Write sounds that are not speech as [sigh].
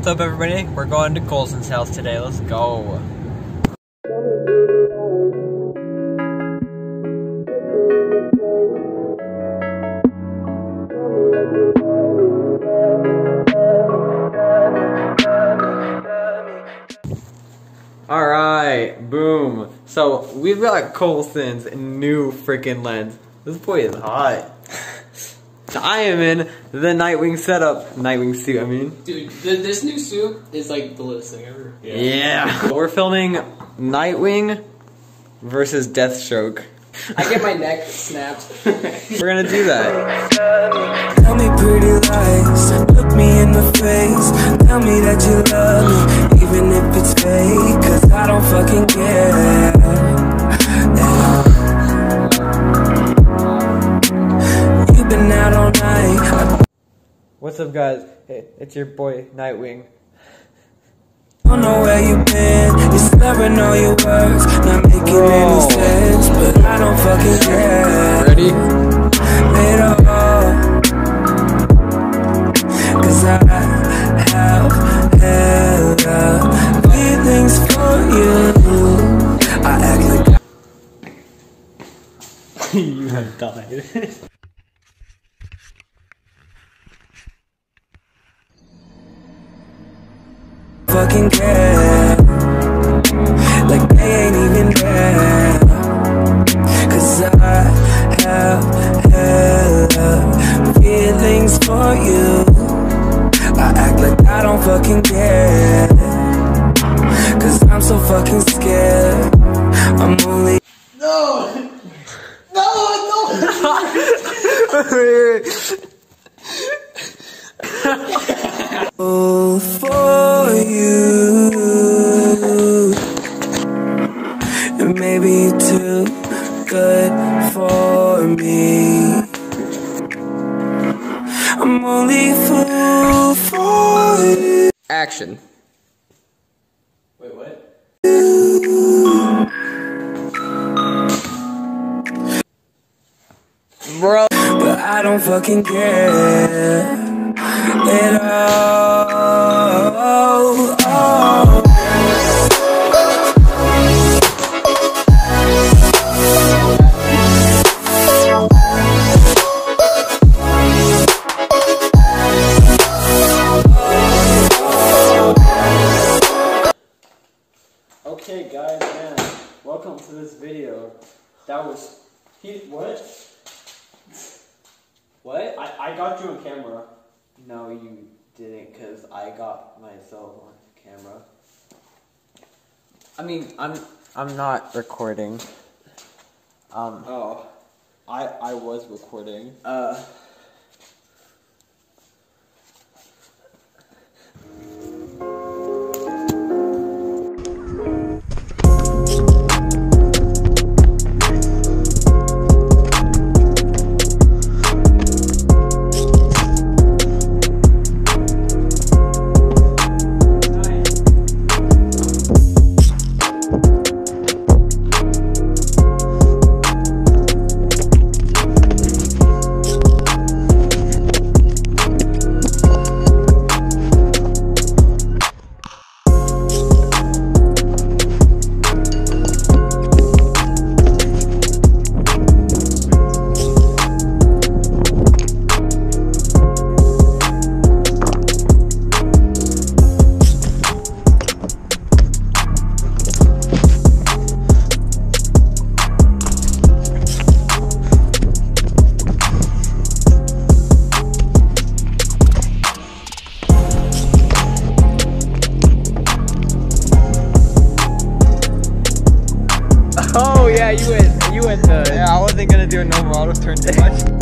What's up, everybody? We're going to Colson's house today. Let's go. All right, boom. So we've got Colson's new freaking lens. This boy is hot. I am in the Nightwing setup, Nightwing suit. I mean, Dude, th- this new suit is like the latest thing ever. yeah. [laughs] We're filming Nightwing versus Deathstroke. I get my neck snapped. [laughs] We're gonna do that. What's up, guys? Hey, it's your boy Nightwing. I don't know where you've been. You're slurring all your words, not making Bro. any sense. But I don't fucking care. Ready? at all. Cause I have hella feelings for you. I act like [laughs] you have died. [laughs] I fucking care. Like they ain't even there. Cause I have hella feelings for you. I act like I don't fucking care. Cause I'm so fucking scared. I'm only. all [laughs] [laughs] [laughs] for me. I'm only fool for you. Action. Wait, what? Bro. But I don't fucking care at all. Okay, this video. That was he. What? What? I I got you on camera. No, you didn't, cause I got myself on camera. I mean, I'm I'm not recording. Um. Oh, I I was recording. Uh. Yeah, you went you went the Yeah, I wasn't gonna do a normal auto turn too much.